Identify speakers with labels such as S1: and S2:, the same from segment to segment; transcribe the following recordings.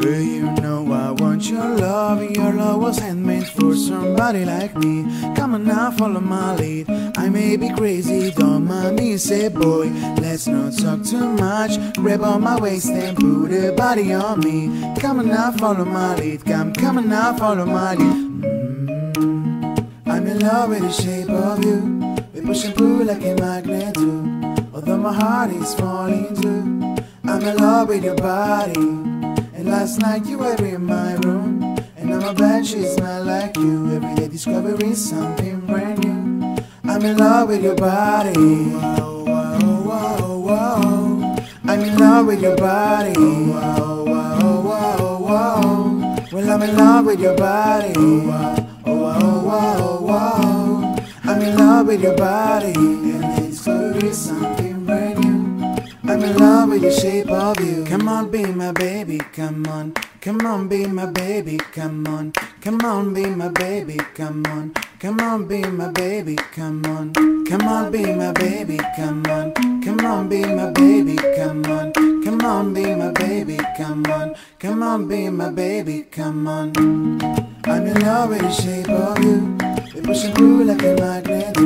S1: Girl, you know I want your love. Your love wasn't for somebody like me. Come on now, follow my lead. I may be crazy, don't mind me Say boy, let's not talk too much. Grab on my waist and put a body on me. Come on now, follow my lead. Come, come on now, follow my lead. Mm -hmm. I'm in love with the shape of you. We push and pull like a magnet do my heart is falling too. I'm in love with your body. And last night you were in my room. And now my bed sheets smell like you. Every day discovering something brand new. I'm in love with your body. Whoa, whoa, whoa, whoa. I'm in love with your body. Whoa, whoa, whoa, whoa. Well, I'm in love with your body. Whoa, whoa, whoa, whoa. I'm in love with your body. And it's something in love with the shape of you. Come on, be my baby, come on. Come on, be my baby, come on. Come on, be my baby, come on. Come on, be my baby, come on. Come on, be my baby, come on. Come on, be my baby, come on. Come on, be my baby, come on. Come on, be my baby, come on. I'm in love with the shape of you. We push and pull like a magnet.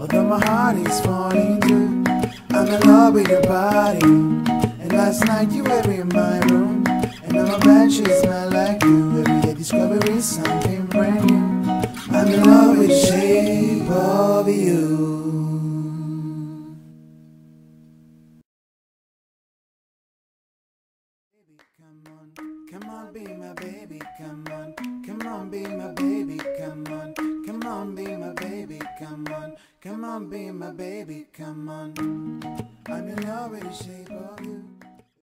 S1: Although my heart is falling. I'm in love with your body. And last night you were in my room. And now my bed sheets smell like you. Every day discovering something brand new. I'm in love with the shape of you. Come on, be my baby, come on, come on, be my baby, come on, come on, come on, be my baby, come on. I'm in love shape of you.